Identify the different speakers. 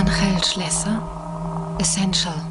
Speaker 1: Angel Schlesser, Essential.